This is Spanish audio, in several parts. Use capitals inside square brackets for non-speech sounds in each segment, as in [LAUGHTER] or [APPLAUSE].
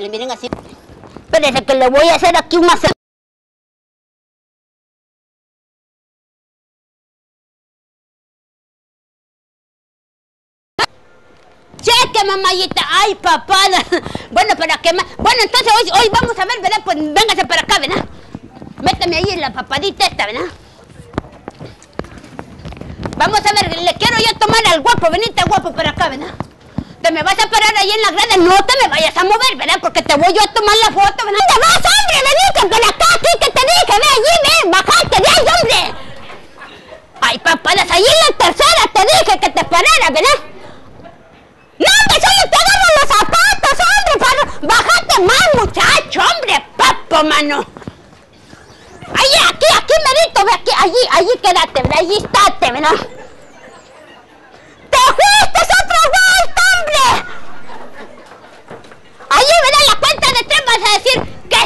miren así. Espérense que le voy a hacer aquí un masaje. Cheque, mamayita. Ay, papada. [LAUGHS] Bueno, para qué más. Bueno, entonces hoy, hoy vamos a ver, ¿verdad? Pues véngase para acá, ¿verdad? Métame ahí en la papadita esta, ¿verdad? Vamos a ver, le quiero yo tomar al guapo, venite guapo para acá, ¿verdad? Te me vas a parar ahí en la grada, no te me vayas a mover, ¿verdad? Porque te voy yo a tomar la foto, ¿verdad? ¿Dónde vas, hombre? Venite por acá, aquí que te dije, ve allí, ve, bajate de ahí, hombre. Ay, papadas, ahí en la tercera te dije que te parara, ¿verdad? No, hombre, solo te agarro los zapatos, hombre, para... bájate más, muchacho, hombre, papo, mano. Ahí, aquí, aquí, merito, ve aquí, allí, allí quédate, ¿verdad? Allí estate, ¿verdad? ¡Te fuiste otra vuelta, hombre! Allí, ¿verdad? La cuenta de tres vas a decir que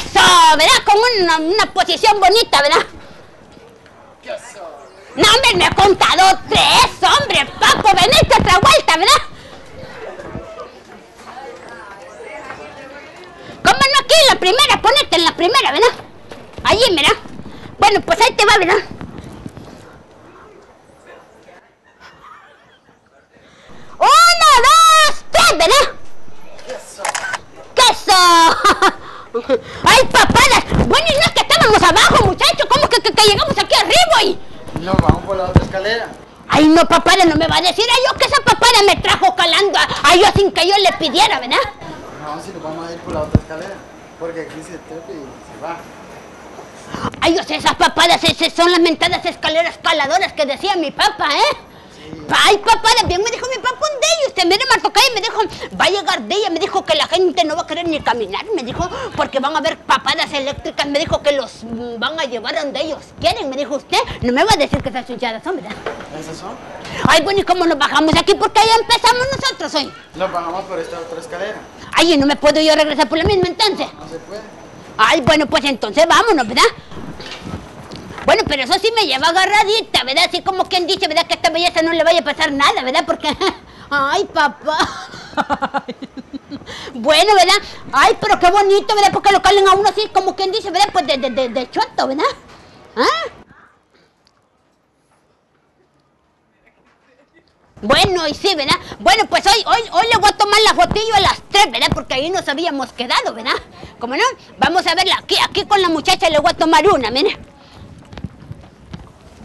una, posición bonita, ¿verdad? No, hombre, me he contado tres, hombre, papo, veniste otra vuelta, ¿verdad? ¿Cómo no aquí en la primera? Ponete en la primera, ¿verdad? Allí, mira. Bueno, pues ahí te va, ¿verdad? Uno, dos, tres, ¿verdad? ¡Queso! [LAUGHS] ¡Ay, papadas! No, vamos por la otra escalera. Ay, no, papada, no me va a decir ay, yo que esa papada me trajo calando a, a yo sin que yo le pidiera, ¿verdad? No, si nos vamos a ir por la otra escalera. Porque aquí se trepa y se va. Ay, yo sé, esas papadas esas son las mentadas escaleras caladoras que decía mi papá, ¿eh? Ay, papada, bien me dijo mi papá un ellos. Usted mire, Martocay, me dijo, va a llegar de ella. Me dijo que la gente no va a querer ni caminar. Me dijo, porque van a haber papadas eléctricas. Me dijo que los mm, van a llevar donde ellos quieren. Me dijo usted, no me va a decir que esas hinchadas son, ¿verdad? ¿Esas son? Ay, bueno, ¿y cómo nos bajamos aquí? Porque ahí empezamos nosotros hoy. Nos bajamos por esta otra escalera. Ay, ¿y no me puedo yo regresar por la misma entonces? No se puede. Ay, bueno, pues entonces vámonos, ¿verdad? Bueno, pero eso sí me lleva agarradita, ¿verdad? Así como quien dice, ¿verdad? Que a esta belleza no le vaya a pasar nada, ¿verdad? Porque... [LAUGHS] Ay, papá. [LAUGHS] Bueno, ¿verdad? Ay, pero qué bonito, ¿verdad? Porque lo calen a uno así, como quien dice, ¿verdad? Pues de, de, de, de choto, ¿verdad? ¿Ah? Bueno, y sí, ¿verdad? Bueno, pues hoy, hoy, hoy le voy a tomar la fotillo a las tres, ¿verdad? Porque ahí nos habíamos quedado, ¿verdad? ¿Cómo no? Vamos a verla aquí, aquí con la muchacha le voy a tomar una, mira.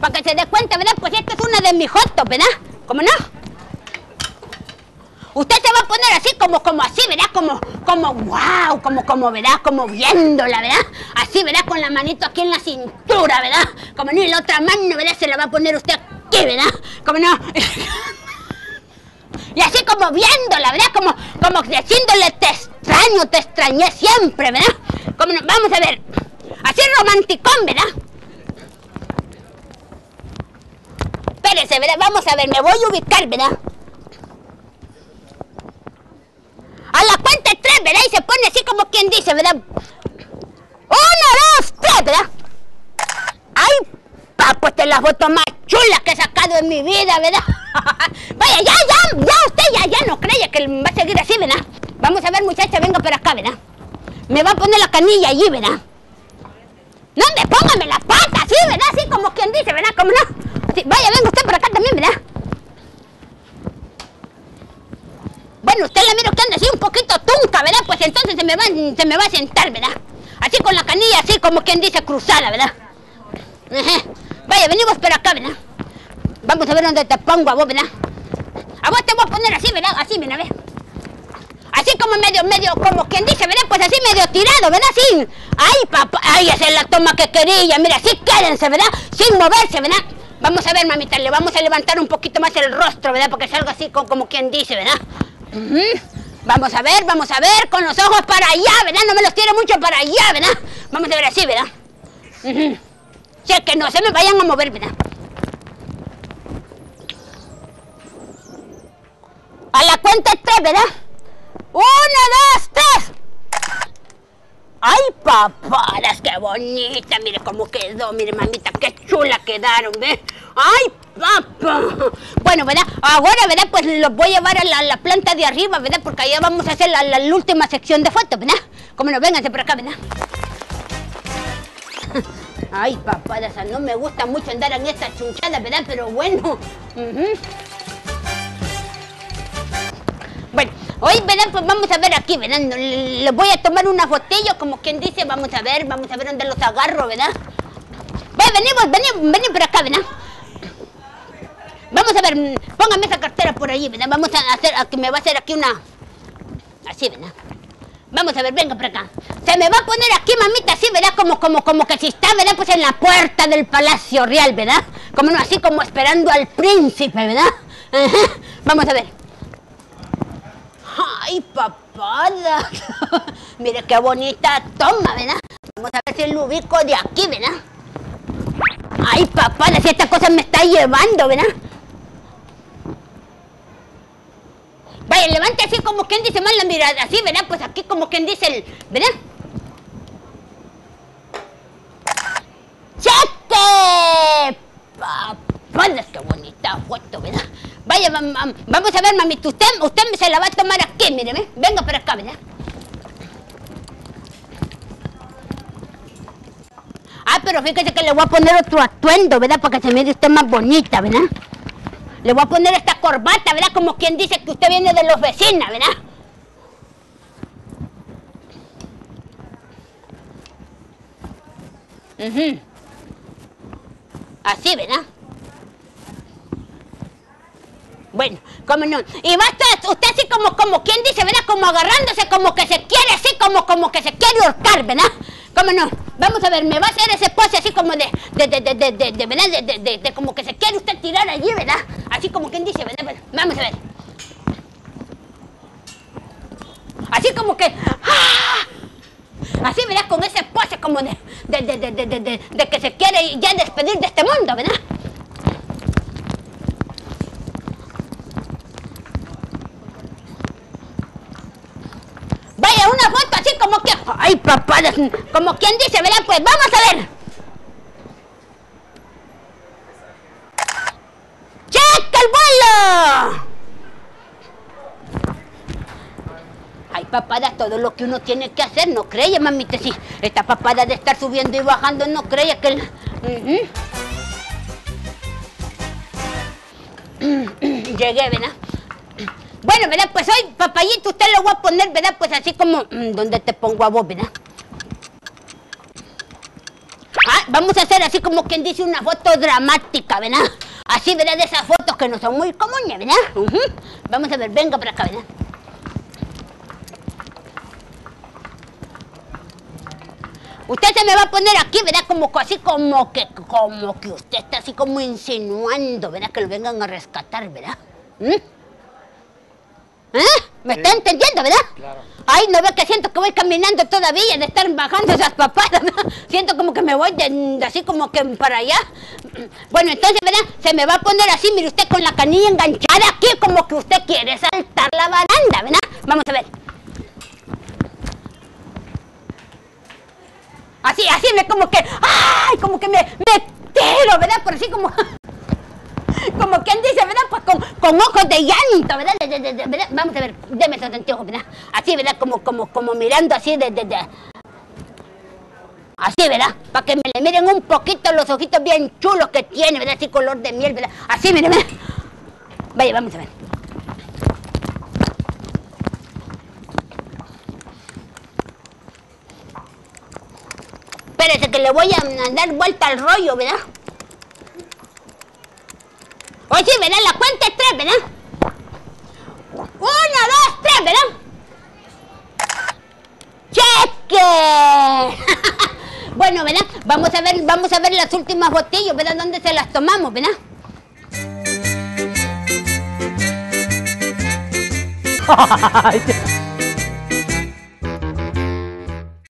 Para que se dé cuenta, ¿verdad? Pues esta es una de mis fotos, ¿verdad? ¿Cómo no? Usted se va a poner así, como, como así, ¿verdad? Como, como, wow, como, como, ¿verdad? Como viéndola, ¿verdad? Así, ¿verdad? Con la manito aquí en la cintura, ¿verdad? Como y la otra mano, ¿verdad? Se la va a poner usted aquí, ¿verdad? Como no. [LAUGHS] Y así como viéndola, ¿verdad? Como, como diciéndole, te extraño, te extrañé siempre, ¿verdad? Como vamos a ver. Así romanticón, ¿verdad? Vamos a ver, me voy a ubicar, ¿verdad? A la cuenta de tres, ¿verdad? Y se pone así como quien dice, ¿verdad? Uno, dos, tres, ¿verdad? ¡Ay, papo, esta es la foto más chula que he sacado en mi vida, ¿verdad? [LAUGHS] Vaya, ya, ya, ya, usted ya, ya no cree que va a seguir así, ¿verdad? Vamos a ver, muchacha, venga para acá, ¿verdad? Me va a poner la canilla allí, ¿verdad? No, me póngame la pata, así, ¿verdad? Así como quien dice, ¿verdad? ¿Cómo no? Sí, vaya, venga usted por acá también, ¿verdad? Bueno, usted la miro que anda así un poquito tunca, ¿verdad? Pues entonces se me va, se me va a sentar, ¿verdad? Así con la canilla, así como quien dice cruzada, ¿verdad? Ajá. Vaya, venimos por acá, ¿verdad? Vamos a ver dónde te pongo a vos, ¿verdad? A vos te voy a poner así, ¿verdad? Así, mira, ve. Así como medio, medio, como quien dice, ¿verdad? Pues así medio tirado, ¿verdad? Así. Ay, papá, ay, esa es la toma que quería. Mira, así quédense, ¿verdad? Sin moverse, ¿verdad? Vamos a ver, mamita, le vamos a levantar un poquito más el rostro, ¿verdad? Porque salga así como, como quien dice, ¿verdad? Vamos a ver, vamos a ver, con los ojos para allá, ¿verdad? No me los tire mucho para allá, ¿verdad? Vamos a ver así, ¿verdad? Sí, que no se me vayan a mover, ¿verdad? A la cuenta tres, ¿verdad? Uno, dos, tres. Ay, papadas, qué bonita. Mire cómo quedó, mire, mamita, qué chula quedaron, ¿ve? ¡Ay, papá! Bueno, ¿verdad? Ahora, ¿verdad? Pues los voy a llevar a la, la planta de arriba, ¿verdad? Porque allá vamos a hacer la, última sección de fotos, ¿verdad? Como nos vénganse por acá, ¿verdad? [LAUGHS] Ay, papá, no me gusta mucho andar en esta chunchada, ¿verdad? Pero bueno. Bueno, hoy, ¿verdad? Pues vamos a ver aquí, ¿verdad? No, Le le voy a tomar una botella, como quien dice, vamos a ver, vamos a ver dónde los agarro, ¿verdad? Ve, venimos, venimos, venimos por acá, ¿verdad? Vamos a ver, póngame esa cartera por allí, ¿verdad? Vamos a hacer, a que me va a hacer aquí una... Así, ¿verdad? Vamos a ver, venga por acá. Se me va a poner aquí, mamita, así, ¿verdad? Como, como, como que si está, ¿verdad? Pues en la puerta del Palacio Real, ¿verdad? Como no, así como esperando al príncipe, ¿verdad? Vamos a ver. ¡Ay, papada! [LAUGHS] Mire qué bonita toma, ¿verdad? Vamos a ver si lo ubico de aquí, ¿verdad? ¡Ay, papada! Si esta cosa me está llevando, ¿verdad? Vaya, levante así como quien dice mal la mirada, así, ¿verdad? Pues aquí como quien dice el... ¿Verdad? ¡Cheque! Papadas, qué bonita foto, ¿verdad? Vaya, mam- mam- vamos a ver, mamita, usted, usted se la va a tomar aquí, míreme. Venga para acá, ¿verdad? Ah, pero fíjese que le voy a poner otro atuendo, ¿verdad? Para que se mire usted más bonita, ¿verdad? Le voy a poner esta corbata, ¿verdad? Como quien dice que usted viene de los vecinos, ¿verdad? Ujú. Así, ¿verdad? Bueno, cómo no. Y va estar usted así como, como quien dice, ¿verdad? Como agarrándose, como que se quiere, así como, como que se quiere ahorcar, ¿verdad? ¿Cómo no? Vamos a ver, me va a hacer ese pose así como de, de, de, de, de, de, de. De, de, como que se quiere usted tirar allí, ¿verdad? Así como quien dice, ¿verdad? Bueno, Vamos a ver. Así como que... ¡ah! Así, ¿verdad? Con ese pose como de, de, de, de, de, de- de que se quiere ya despedir de este mundo, ¿verdad? Vaya, una foto así como que... Ay, papá, como quien dice, ¿verdad? Pues vamos a ver. ¡Checa el vuelo! Ay, papada, todo lo que uno tiene que hacer, ¿no cree, mamita? Sí, esta papada de estar subiendo y bajando, ¿no cree que... el-. [CLEARS THROAT] Llegué, ¿verdad? Bueno, ¿verdad? Pues hoy, papayito, usted lo voy a poner, ¿verdad? Pues así como... mm, ¿Dónde te pongo a vos, verdad? Ah, vamos a hacer así como quien dice una foto dramática, ¿verdad? Así, ¿verdad? De esas fotos que no son muy comunes, ¿verdad? Vamos a ver, venga para acá, ¿verdad? Usted se me va a poner aquí, ¿verdad? Como así como que, como que usted está así como insinuando, ¿verdad? Que lo vengan a rescatar, ¿verdad? ¿Mm? ¿Eh? ¿Me está entendiendo, verdad? Claro. Ay, no ve que siento que voy caminando todavía de estar bajando esas papadas, ¿no? Siento como que me voy de- así como que para allá. Bueno, entonces, ¿verdad? Se me va a poner así, mire usted, con la canilla enganchada aquí, como que usted quiere saltar la baranda, ¿verdad? Vamos a ver. Así, así me como que, ¡ay! Como que me, me tiro, ¿verdad? Por así como, [LAUGHS] como quien dice, con, con ojos de llanto, ¿verdad? Vamos a ver, déme esos anteojos, ¿verdad? Así, ¿verdad? Como, como, como mirando así de, de, de- Así, ¿verdad? Para que me le miren un poquito los ojitos bien chulos que tiene, ¿verdad? Así color de miel, ¿verdad? Así, miren. Vaya, vamos a ver. Espérese que le voy a dar vuelta al rollo, ¿verdad? Oye, sí, ¿verdad? La cuenta es tres, ¿verdad? Una, dos, tres, ¿verdad? ¡Cheque! [LAUGHS] bueno, ¿verdad? Vamos a ver, vamos a ver las últimas botellas, ¿verdad? ¿Dónde se las tomamos, ¿verdad? [LAUGHS]